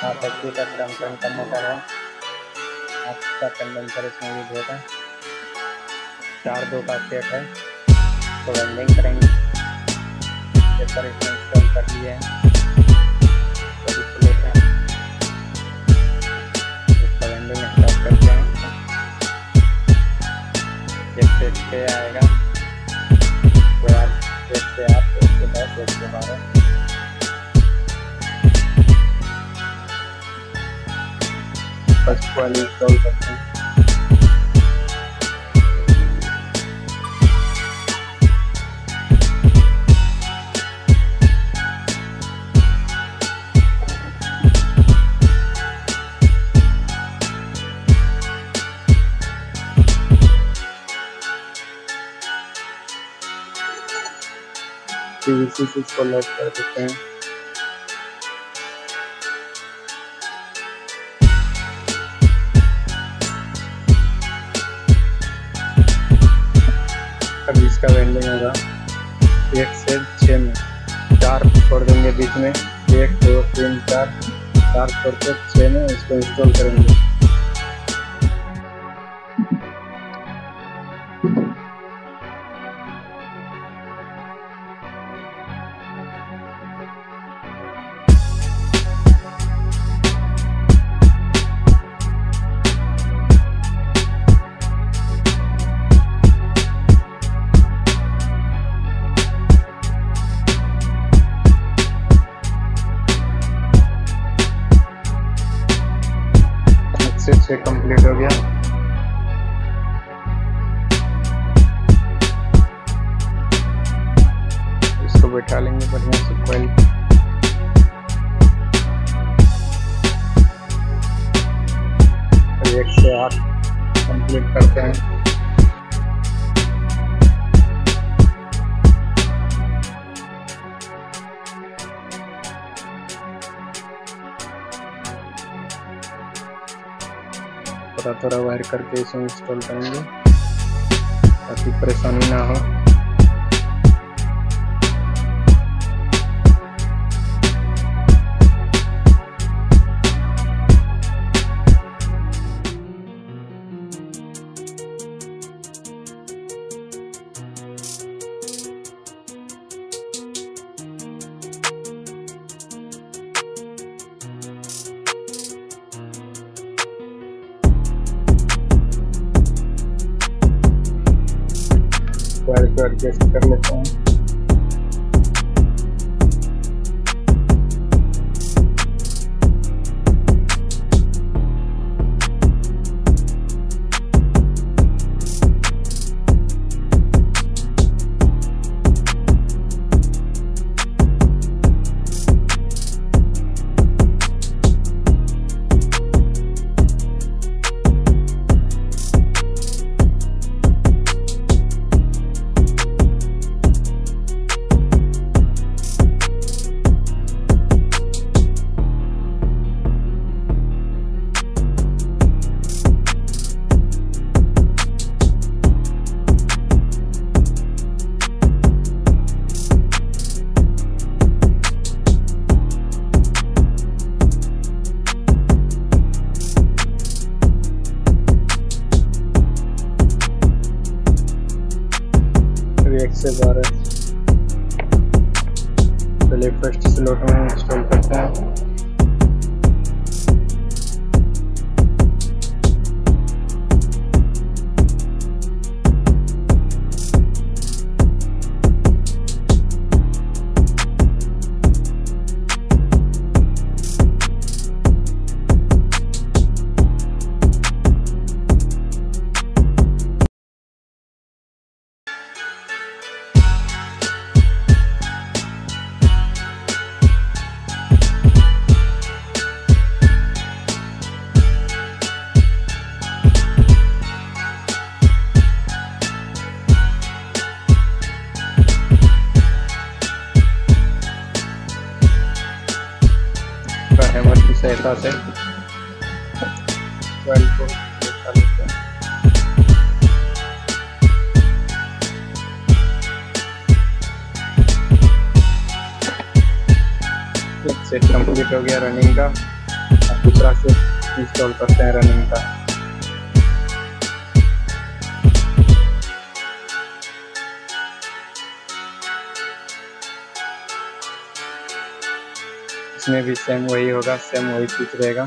हाँ फैक्ट्री का क्रम्पटन का मोटर है आपका कंडेंसर इसमें यूज़ होगा चार दो का सेट है। तो वेल्डिंग करेंगे। पेपर इसमें इंस्टॉल कर लिए हैं। छः आएगा तो आप एक से आठ एक से दस एक से बारह first one is all button is for the time इसका वेल्डिंग होगा। एक से छः में। चार छोड़ देंगे बीच में। एक, दो, तीन, चार। चार छोड़ के छः में इसको इंस्टॉल करेंगे। एक से आठ कंप्लीट करते हैं। थोड़ा थोड़ा वायर करके इसे इंस्टॉल करेंगे, ताकि परेशानी ना हो। वायर स्क्वायर कैसे कर लेते हैं। फिर एक को निकाल लेते हैं सेट कंप्लीट हो गया रनिंग का। दूसरा से इंस्टॉल करते हैं रनिंग का। इसमें भी सेम वही होगा सेम वही कुछ रहेगा।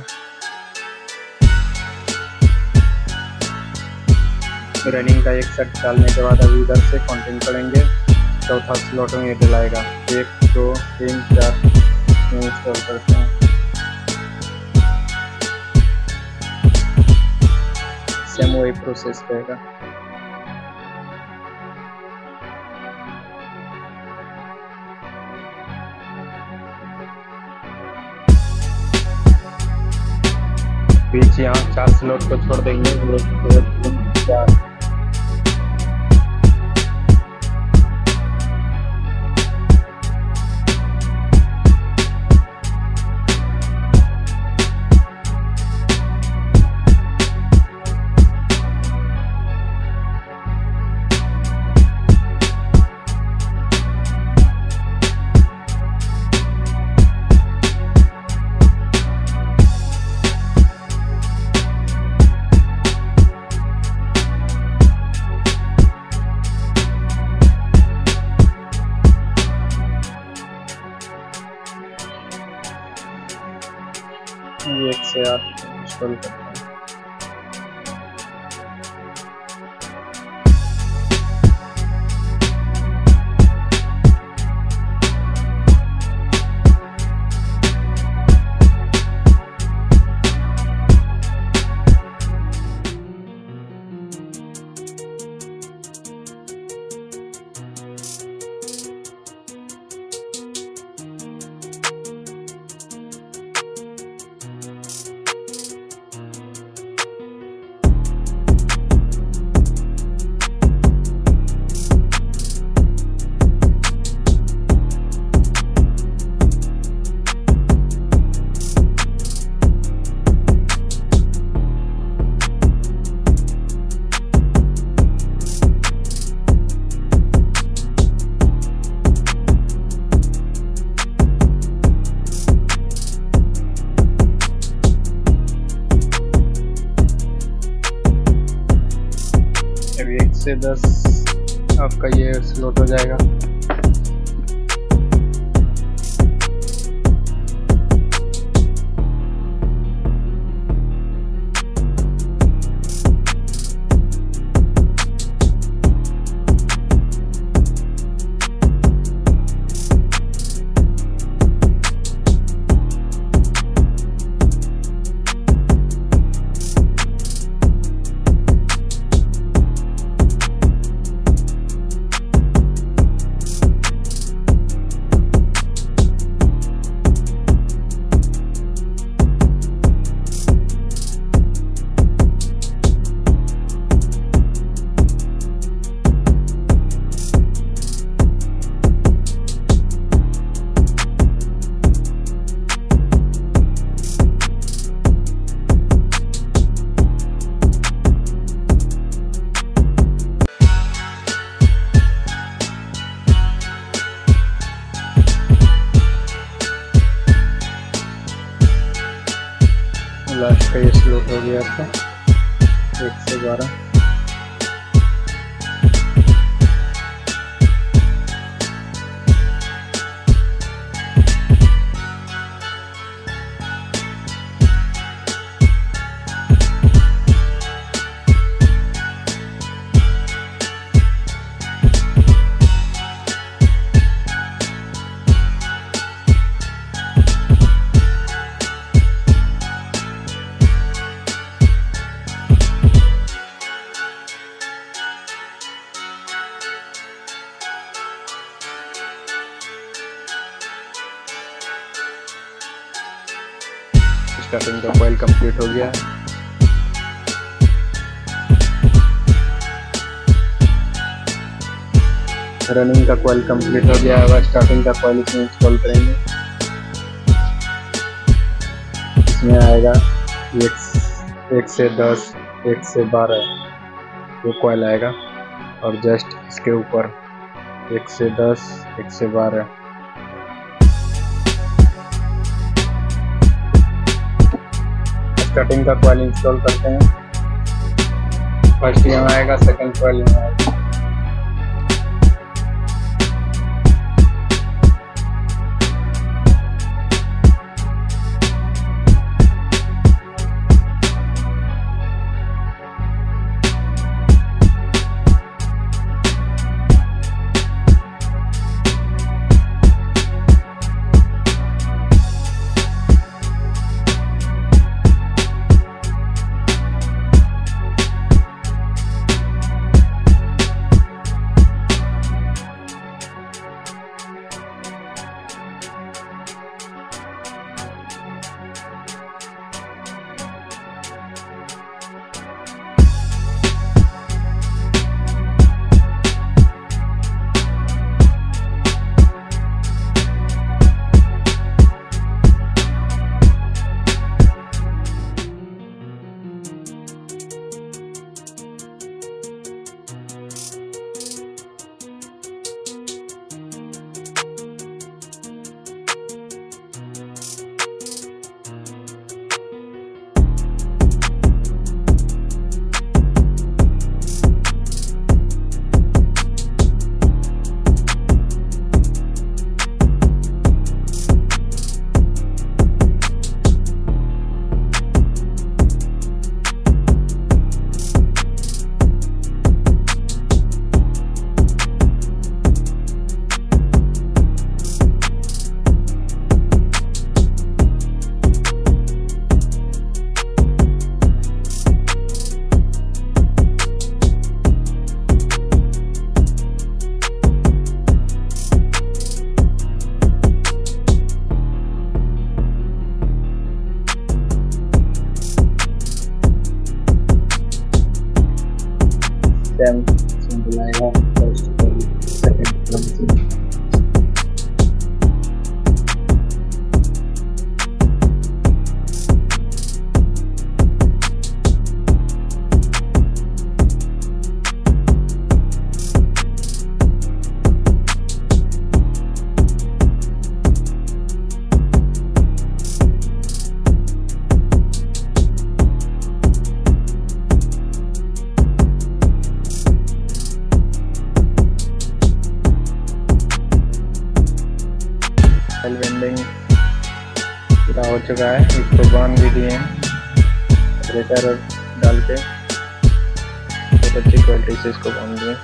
रनिंग का एक सेट डालने के बाद अभी इधर से कंटिन्यू करेंगे। चौथा स्लॉट में ये डलाएगा। एक, दो, तीन, चार इंस्टॉल करते हैं सेम वही प्रोसेस रहेगा। बीच यहाँ चार स्लॉट को छोड़ देंगे आठ से दस आपका ये स्लोट हो जाएगा। स्लॉट आपको एक सौ बारह। स्टार्टिंग का कॉइल कंप्लीट हो गया। है रनिंग का कॉइल कंप्लीट हो गया है स्टार्टिंग का कॉइल इसमें इंस्टॉल करेंगे। इसमें आएगा एक एक से दस, एक से बारह, वो कॉइल आएगा। और जस्ट इसके ऊपर, एक से दस, एक से बारह। कटिंग का कॉइल इंस्टॉल करते हैं। फ़र्स्ट यहाँ आएगा सेकंड कॉइल यहाँ आएगा। सेम चुका है इसको बाँध भी दिए। हैं रेटर डाल के, बहुत अच्छी क्वालिटी से इसको बाँध दिए।